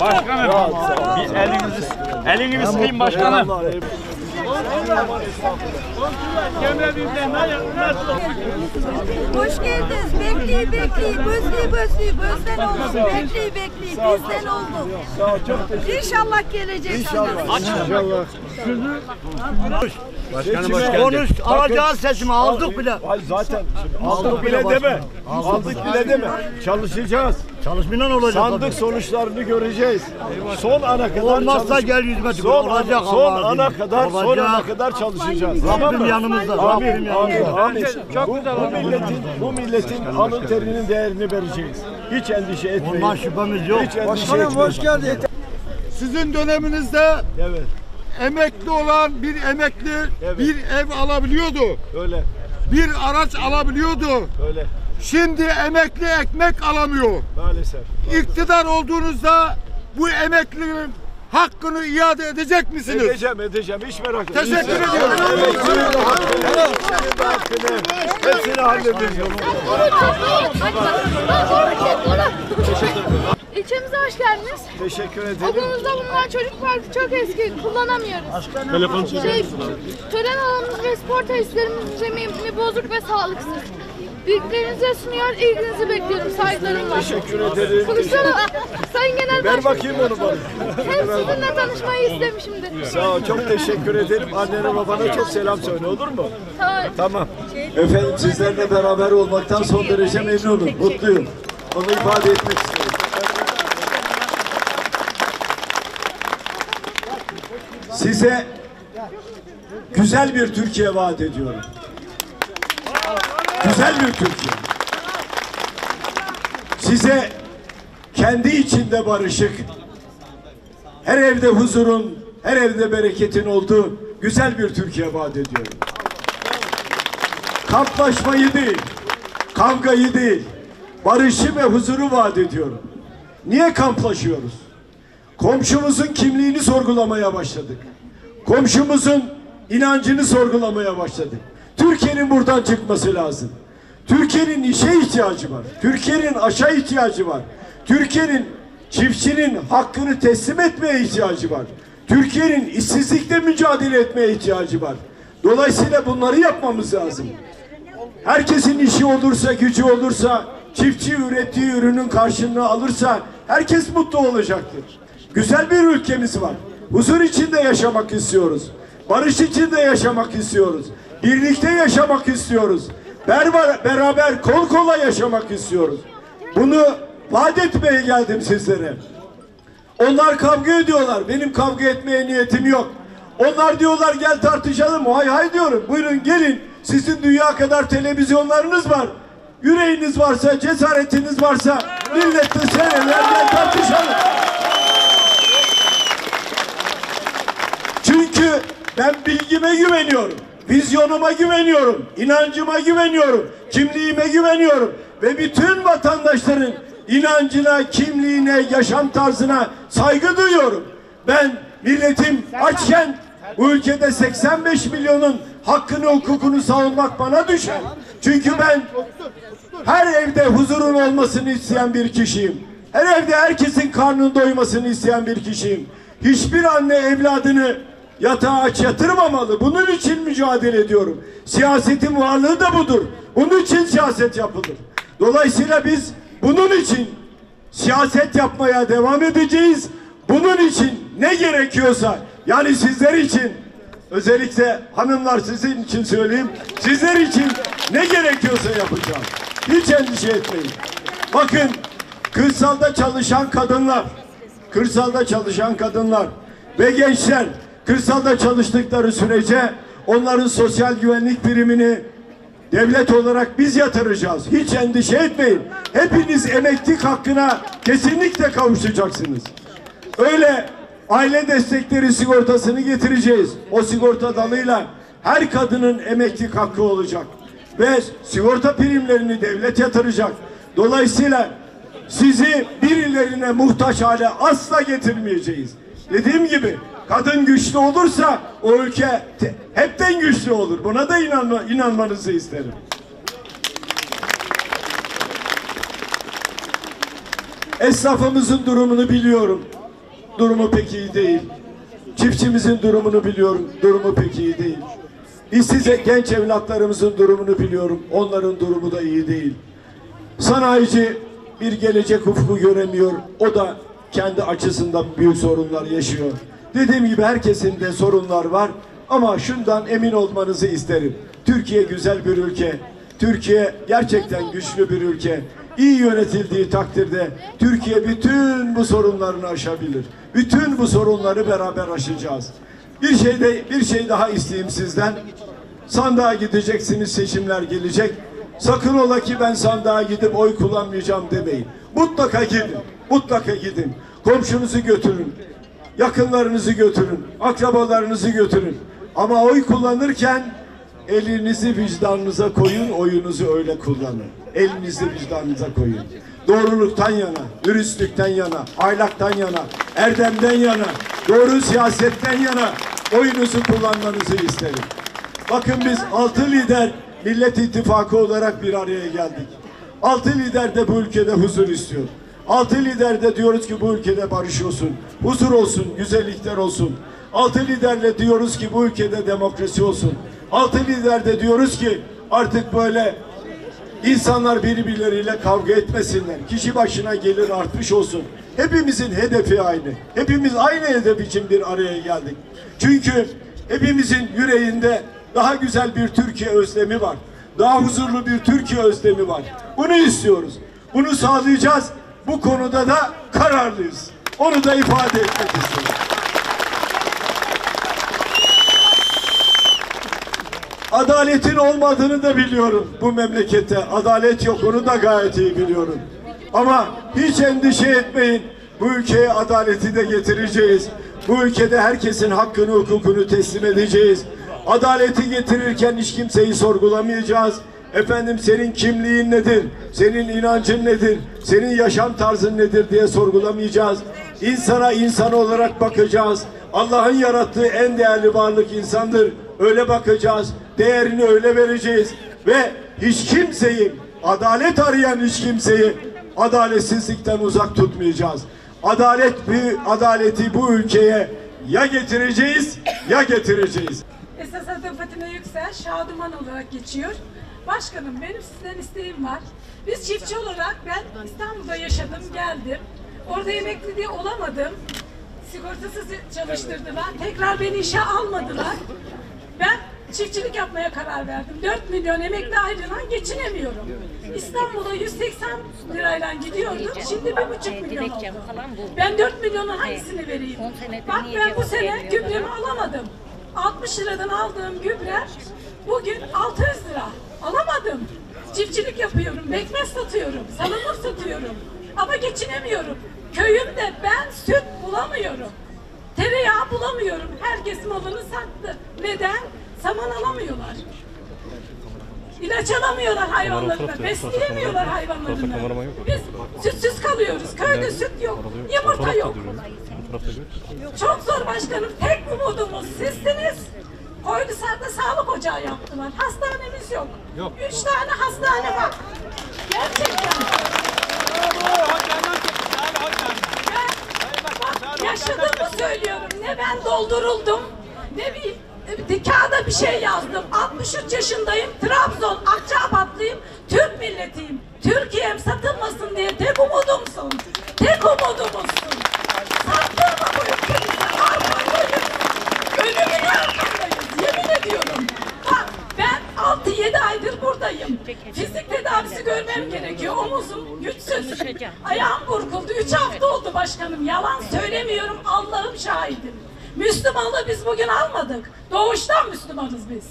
Başkanım. Bir elinizi elini sıkayım başkanım. Hoş geldiniz. Bekleyin bekleyin. Bözlüğü bözlüğü bözden oldu. Bekleyin bekleyin. Bizden oldu. İnşallah geleceğiz. İnşallah. Başkanım hoş Konuş, alacağız seçimi aldık bile. Ay zaten aldık bile deme. Aldık bile deme. Çalışacağız. Çalışmayan olacak. Sandık sonuçlarını göreceğiz. Son ana kadar Olmazsa çalış- gel tükür. Son, Olacak son ana kadar son Olacak. ana kadar çalışacağız. Rabbim mı? yanımızda. Rabbim yanımızda. Amin. Bu, bu milletin bu milletin alın terinin değerini vereceğiz. Hiç endişe etmeyin. Ondan şüphemiz yok. Hiç endişe etmeyin. geldin. Sizin döneminizde Evet. emekli olan bir emekli Evet. bir ev alabiliyordu. Öyle. Bir araç alabiliyordu. Öyle. Şimdi emekli ekmek alamıyor. Maalesef. İktidar olduğunuzda bu emeklinin hakkını iade edecek misiniz? Edeceğim edeceğim. Hiç merak etme. Teşekkür ediyorum. Hepsini halledeceğim. İlçemize hoş geldiniz. Teşekkür ederim. Okulumuzda bulunan çocuk parkı çok eski, kullanamıyoruz. Şey, tören alanımız ve spor tesislerimiz zemini bozuk ve sağlıksız. Bilgilerinize sunuyor, ilginizi bekliyorum, saygılarımla. Teşekkür ederim. Kılıçdaroğlu, Sayın Genel Ver bakayım onu bana. hem sizinle tanışmayı istemişimdir. Sağ ol, çok teşekkür ederim. Annene babana çok selam söyle olur mu? Tamam. Tamam. Efendim sizlerle beraber olmaktan son derece memnunum, mutluyum. Onu ifade etmek istiyorum. Size güzel bir Türkiye vaat ediyorum. Güzel bir Türkiye. Size kendi içinde barışık, her evde huzurun, her evde bereketin olduğu güzel bir Türkiye vaat ediyorum. Kamplaşmayı değil, kavgayı değil, barışı ve huzuru vaat ediyorum. Niye kamplaşıyoruz? Komşumuzun kimliğini sorgulamaya başladık. Komşumuzun inancını sorgulamaya başladık. Türkiye'nin buradan çıkması lazım. Türkiye'nin işe ihtiyacı var. Türkiye'nin aşağı ihtiyacı var. Türkiye'nin çiftçinin hakkını teslim etmeye ihtiyacı var. Türkiye'nin işsizlikle mücadele etmeye ihtiyacı var. Dolayısıyla bunları yapmamız lazım. Herkesin işi olursa, gücü olursa, çiftçi ürettiği ürünün karşılığını alırsa herkes mutlu olacaktır. Güzel bir ülkemiz var. Huzur içinde yaşamak istiyoruz. Barış içinde yaşamak istiyoruz. Birlikte yaşamak istiyoruz. Berber, beraber kol kola yaşamak istiyoruz. Bunu vaat etmeye geldim sizlere. Onlar kavga ediyorlar. Benim kavga etmeye niyetim yok. Onlar diyorlar gel tartışalım. Hay hay diyorum. Buyurun gelin. Sizin dünya kadar televizyonlarınız var. Yüreğiniz varsa, cesaretiniz varsa millette seneler tartışalım. Çünkü ben bilgime güveniyorum. Vizyonuma güveniyorum. inancıma güveniyorum. Kimliğime güveniyorum. Ve bütün vatandaşların inancına, kimliğine, yaşam tarzına saygı duyuyorum. Ben milletim açken bu ülkede 85 milyonun hakkını, hukukunu savunmak bana düşer. Çünkü ben her evde huzurun olmasını isteyen bir kişiyim. Her evde herkesin karnının doymasını isteyen bir kişiyim. Hiçbir anne evladını yatağa aç yatırmamalı. Bunun için mücadele ediyorum. Siyasetin varlığı da budur. Bunun için siyaset yapılır. Dolayısıyla biz bunun için siyaset yapmaya devam edeceğiz. Bunun için ne gerekiyorsa yani sizler için özellikle hanımlar sizin için söyleyeyim. Sizler için ne gerekiyorsa yapacağım. Hiç endişe etmeyin. Bakın kırsalda çalışan kadınlar, kırsalda çalışan kadınlar ve gençler kırsalda çalıştıkları sürece onların sosyal güvenlik primini devlet olarak biz yatıracağız. Hiç endişe etmeyin. Hepiniz emeklilik hakkına kesinlikle kavuşacaksınız. Öyle aile destekleri sigortasını getireceğiz. O sigorta dalıyla her kadının emeklilik hakkı olacak. Ve sigorta primlerini devlet yatıracak. Dolayısıyla sizi birilerine muhtaç hale asla getirmeyeceğiz. Dediğim gibi kadın güçlü olursa o ülke te- hepten güçlü olur. Buna da inanma, inanmanızı isterim. Esnafımızın durumunu biliyorum. Durumu pek iyi değil. Çiftçimizin durumunu biliyorum. Durumu pek iyi değil. İşsiz genç evlatlarımızın durumunu biliyorum. Onların durumu da iyi değil. Sanayici bir gelecek ufku göremiyor. O da kendi açısından büyük sorunlar yaşıyor. Dediğim gibi herkesin de sorunlar var. Ama şundan emin olmanızı isterim. Türkiye güzel bir ülke. Türkiye gerçekten güçlü bir ülke. İyi yönetildiği takdirde Türkiye bütün bu sorunlarını aşabilir. Bütün bu sorunları beraber aşacağız. Bir şey de bir şey daha isteyeyim sizden. Sandığa gideceksiniz, seçimler gelecek. Sakın ola ki ben sandığa gidip oy kullanmayacağım demeyin. Mutlaka gidin, mutlaka gidin. Komşunuzu götürün, yakınlarınızı götürün, akrabalarınızı götürün. Ama oy kullanırken elinizi vicdanınıza koyun, oyunuzu öyle kullanın. Elinizi vicdanınıza koyun. Doğruluktan yana, dürüstlükten yana, ahlaktan yana, erdemden yana, doğru siyasetten yana oyunuzu kullanmanızı isterim. Bakın biz altı lider Millet İttifakı olarak bir araya geldik. Altı lider de bu ülkede huzur istiyor. Altı lider de diyoruz ki bu ülkede barış olsun, huzur olsun, güzellikler olsun. Altı liderle diyoruz ki bu ülkede demokrasi olsun. Altı lider de diyoruz ki artık böyle İnsanlar birbirleriyle kavga etmesinler. Kişi başına gelir artmış olsun. Hepimizin hedefi aynı. Hepimiz aynı hedef için bir araya geldik. Çünkü hepimizin yüreğinde daha güzel bir Türkiye özlemi var. Daha huzurlu bir Türkiye özlemi var. Bunu istiyoruz. Bunu sağlayacağız. Bu konuda da kararlıyız. Onu da ifade etmek istiyorum. Adaletin olmadığını da biliyorum bu memlekette. Adalet yok onu da gayet iyi biliyorum. Ama hiç endişe etmeyin. Bu ülkeye adaleti de getireceğiz. Bu ülkede herkesin hakkını hukukunu teslim edeceğiz. Adaleti getirirken hiç kimseyi sorgulamayacağız. Efendim senin kimliğin nedir? Senin inancın nedir? Senin yaşam tarzın nedir diye sorgulamayacağız. İnsana insan olarak bakacağız. Allah'ın yarattığı en değerli varlık insandır. Öyle bakacağız. Değerini öyle vereceğiz. Ve hiç kimseyi, adalet arayan hiç kimseyi adaletsizlikten uzak tutmayacağız. Adalet bu adaleti bu ülkeye ya getireceğiz ya getireceğiz. Esas adım Fatime Yüksel, Şaduman olarak geçiyor. Başkanım benim sizden isteğim var. Biz çiftçi olarak ben İstanbul'da yaşadım, geldim. Orada emekli diye olamadım. Sigortasız çalıştırdılar. Tekrar beni işe almadılar. Ben çiftçilik yapmaya karar verdim. 4 milyon emekli ayrılan geçinemiyorum. İstanbul'a 180 lirayla gidiyordum. Şimdi 1,5 milyon oldu. Ben 4 milyonun hangisini vereyim? Bak ben bu sene gübremi alamadım. 60 liradan aldığım gübre bugün 600 lira. Alamadım. Çiftçilik yapıyorum, bekmez satıyorum, salamur satıyorum. Ama geçinemiyorum. Köyümde ben süt bulamıyorum. Tereyağı bulamıyorum. Herkes malını sattı. Neden? Saman alamıyorlar. İlaç alamıyorlar hayvanlarına. Besleyemiyorlar hayvanlarını. Biz sütsüz kalıyoruz. Köyde süt yok. Yumurta yok. Çok zor başkanım. Tek umudumuz sizsiniz. Koylusar'da sağlık ocağı yaptılar. Hastanemiz yok. Üç tane hastane var. Gerçekten. Bak, yaşadığımı söylüyorum. Ne ben dolduruldum, ne bir bir kağıda bir şey yazdım. 63 yaşındayım, Trabzon, Akçabatlıyım, Türk milletiyim. Türkiye'm satılmasın diye tek umudumsun. Tek umudumuzsun. Buradayım. Fizik tedavisi görmem gerekiyor. Omuzum güçsüz. Ayağım burkuldu. 3 hafta oldu başkanım. Yalan söylemiyorum. Allah'ım şahidim. Müslümanlığı biz bugün almadık. Doğuştan Müslümanız biz.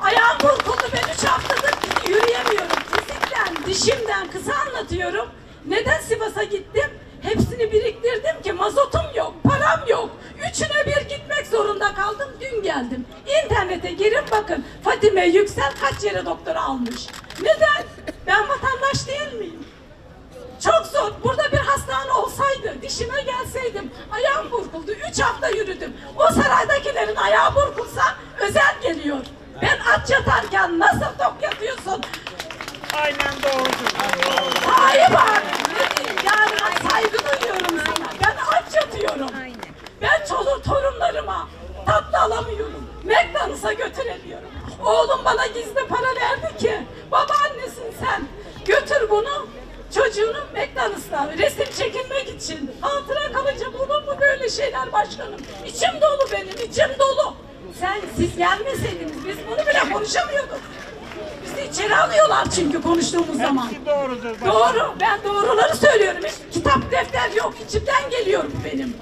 Ayağım burkuldu. Ben 3 haftadır yürüyemiyorum. Fizikten, dişimden kısa anlatıyorum. Neden Sivas'a gittim? Hepsini biriktirdim ki mazotum yok, param yok. Üçüne bir gitmek zorunda kaldım. Dün geldim. İnternete girin bakın. Fatime Yüksel kaç yere doktora almış. Neden? Ben vatandaş değil miyim? Çok zor. Burada bir hastane olsaydı, dişime gelseydim, ayağım burkuldu. Üç hafta yürüdüm. O saraydakilerin ayağı burkulsa özel geliyor. Ben aç yatarken nasıl tok yatıyorsun? Aynen doğrudur. Hayır var. Ne diyeyim? Yani McDonald's'a götüremiyorum. Oğlum bana gizli para verdi ki babaannesin sen götür bunu çocuğunu McDonald's'a resim çekilmek için hatıra kalacak olur mu böyle şeyler başkanım? İçim dolu benim içim dolu. Sen siz gelmeseydiniz biz bunu bile konuşamıyorduk. Bizi içeri alıyorlar çünkü konuştuğumuz zaman. Doğru. Ben doğruları söylüyorum. Hiç kitap defter yok. İçimden geliyor bu benim.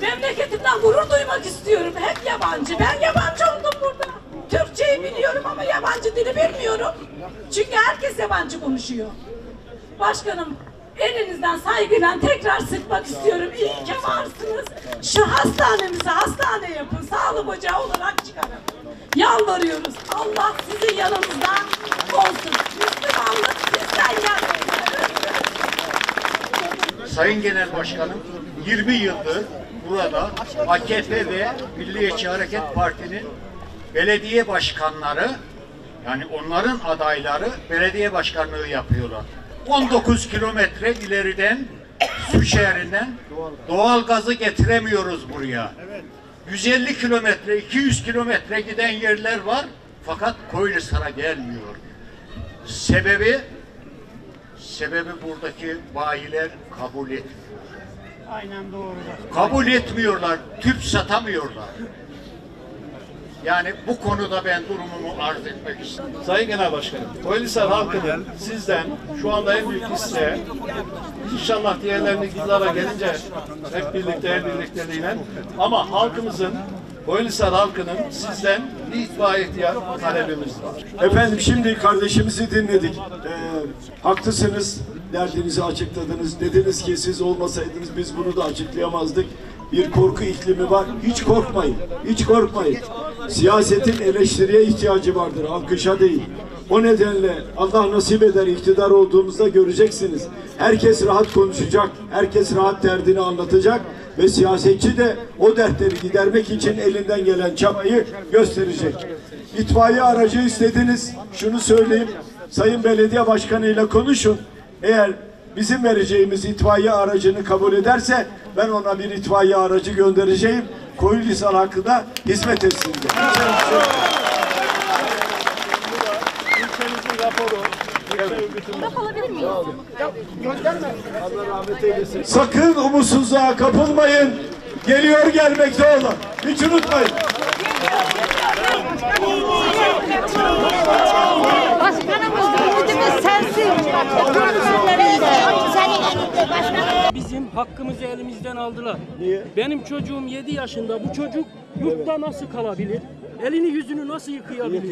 Memleketimden gurur duymak istiyorum. Hep yabancı. Ben yabancı oldum burada. Türkçeyi biliyorum ama yabancı dili bilmiyorum. Çünkü herkes yabancı konuşuyor. Başkanım elinizden saygıyla tekrar sıkmak istiyorum. İyi ki varsınız. Şu hastanemizi hastane yapın. Sağlık ocağı olarak çıkarın. Yalvarıyoruz. Allah sizin yanınızda olsun. Müslümanlık sizden gelmesin. Sayın Genel Başkanım 20 yıldır burada AKP ve Milliyetçi Hareket Parti'nin belediye başkanları yani onların adayları belediye başkanlığı yapıyorlar. 19 kilometre ileriden su şehrinden doğal gazı getiremiyoruz buraya. 150 kilometre, 200 kilometre giden yerler var fakat Koylisar'a gelmiyor. Sebebi Sebebi buradaki bayiler kabul etmiyor. Aynen doğru. Kabul etmiyorlar, tüp satamıyorlar. Yani bu konuda ben durumumu arz etmek istiyorum. Sayın Genel Başkanım, Koylisar halkının sizden şu anda en büyük isteği inşallah diğerlerini iktidara gelince hep birlikte el birlikteliğine ama halkımızın Koylisar halkının sizden bir itfaiye ihtiyar talebimiz var. Efendim şimdi kardeşimizi dinledik. Ee, haklısınız. Derdinizi açıkladınız. Dediniz ki siz olmasaydınız biz bunu da açıklayamazdık. Bir korku iklimi var. Hiç korkmayın. Hiç korkmayın. Siyasetin eleştiriye ihtiyacı vardır. Alkışa değil. O nedenle Allah nasip eder iktidar olduğumuzda göreceksiniz. Herkes rahat konuşacak. Herkes rahat derdini anlatacak. Ve siyasetçi de o dertleri gidermek için elinden gelen çabayı gösterecek. İtfaiye aracı istediniz. Şunu söyleyeyim. Sayın Belediye Başkanı ile konuşun. Eğer bizim vereceğimiz itfaiye aracını kabul ederse ben ona bir itfaiye aracı göndereceğim. Koyunhisar hakkında hizmet etsin diye. Sakın umutsuzluğa kapılmayın. Geliyor gelmekte olan. Hiç unutmayın. Başkanımız umudumuz sensin. Senin elinde başkanım. Bizim hakkımızı elimizden aldılar. Benim çocuğum 7 yaşında. Bu çocuk yurtta nasıl kalabilir? Elini yüzünü nasıl yıkayabilir?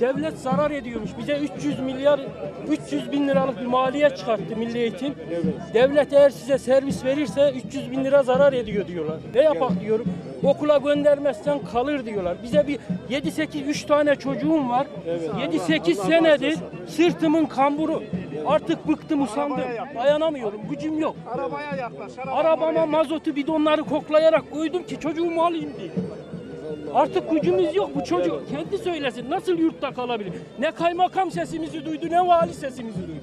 Devlet zarar ediyormuş. Bize 300 milyar 300 bin liralık bir maliyet çıkarttı Milli Eğitim. Devlet eğer size servis verirse 300 bin lira zarar ediyor diyorlar. Ne yapak diyorum. Okula göndermezsen kalır diyorlar. Bize bir 7-8 3 tane çocuğum var. 7-8 senedir sırtımın kamburu. Artık bıktım usandım. Dayanamıyorum. Gücüm yok. Arabama mazotu bidonları koklayarak koydum ki çocuğumu alayım diye. Artık gücümüz yok. Bu çocuk kendi söylesin. Nasıl yurtta kalabilir? Ne kaymakam sesimizi duydu ne vali sesimizi duydu.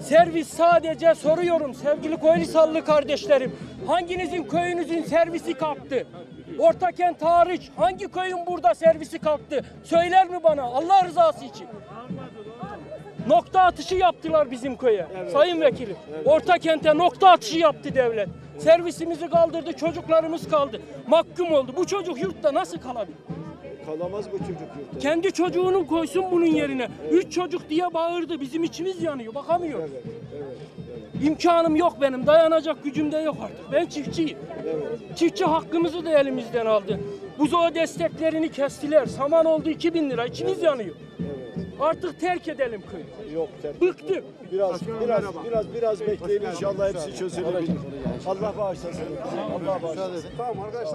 Servis sadece soruyorum sevgili Koylisallı kardeşlerim. Hanginizin köyünüzün servisi kalktı? Ortakent hariç hangi köyün burada servisi kalktı? Söyler mi bana Allah rızası için? Nokta atışı yaptılar bizim köye. Sayın vekilim. Orta kente nokta atışı yaptı devlet. Servisimizi kaldırdı, çocuklarımız kaldı. Mahkum oldu. Bu çocuk yurtta nasıl kalabilir? Kalamaz bu çocuk yurtta. Kendi çocuğunu koysun bunun yerine. Üç çocuk diye bağırdı. Bizim içimiz yanıyor. Bakamıyoruz. İmkanım yok benim. Dayanacak gücüm de yok artık. Ben çiftçiyim. Çiftçi hakkımızı da elimizden aldı. Buzağı desteklerini kestiler. Saman oldu 2000 lira. İçimiz yanıyor. Artık terk edelim köyü. Yok. Bıktık. Biraz biraz biraz biraz bekleyin inşallah hepsi çözülebilir. Allah bağışlasın. Allah bağışlasın. Tamam arkadaşlar.